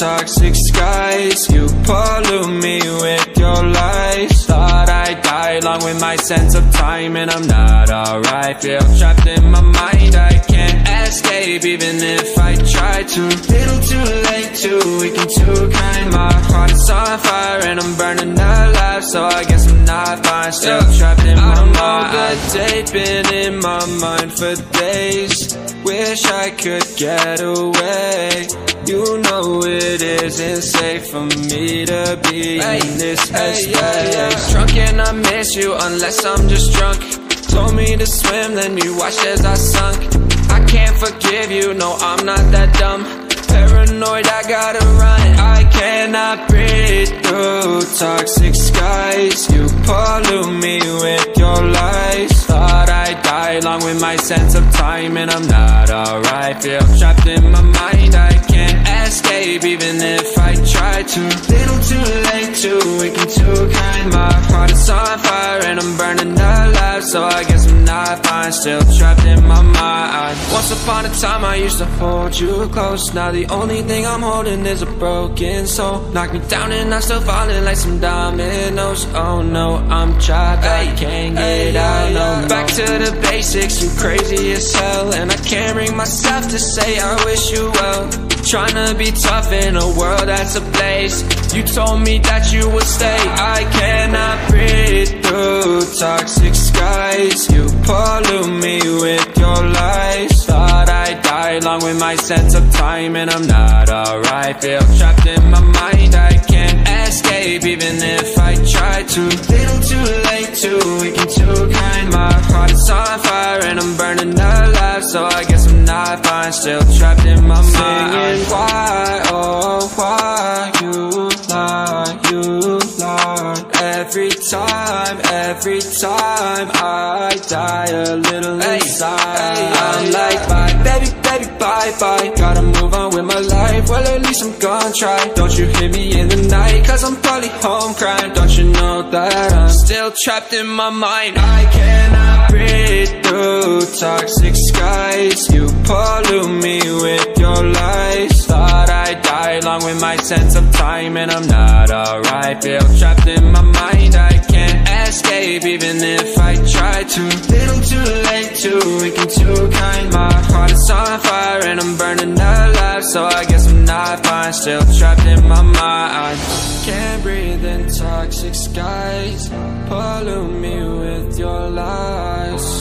toxic skies. You pollute me with your lies. Thought I'd die along with my sense of time And I'm not alright. Feel trapped in my mind. I can't escape even if I try to. Little too late, too weak and too kind My heart is on fire and I'm burning alive. So I guess I'm not fine. Still trapped day been in my mind for days. Wish I could get away. You know it isn't safe for me to be in this headspace Drunk and I miss you unless I'm just drunk. Told me to swim, then you watched as I sunk. I can't forgive you, no I'm not that dumb. Paranoid, I gotta run. I cannot breathe through toxic skies along with my sense of time And I'm not alright. Feel trapped in my mind I can't escape even if I try to. Little too late, too weak and too kind. My heart is on fire and I'm burning alive. So I guess I'm not fine. Still trapped in my mind. Once upon a time I used to hold you close. Now the only thing I'm holding is a broken soul. Knock me down and I'm still falling like some dominoes. Oh no, I'm trapped, I can't get out to the basics, you crazy as hell. And I can't bring myself to say I wish you well. Trying to be tough in a world that's a place. You told me that you would stay. I cannot breathe through toxic skies. You pollute me with your lies. Thought I'd die along with my sense of time And I'm not alright. Feel trapped in my mind. I can't escape even if I try to. Little too late, too weak and every time I die a little inside. I'm like bye, baby, baby, bye, bye. Gotta move on with my life, well at least I'm gonna try. Don't you hear me in the night, cause I'm probably home crying. Don't you know that I'm still trapped in my mind? I cannot breathe through toxic skies. You pollute me with your lies. Thought I'd die along with my sense of time And I'm not alright, feel trapped in my mind. I escape even if I try to. Little too late, too weak and too kind. My heart is on fire and I'm burning alive. So I guess I'm not fine, still trapped in my mind. Can't breathe in toxic skies. Pollute me with your lies.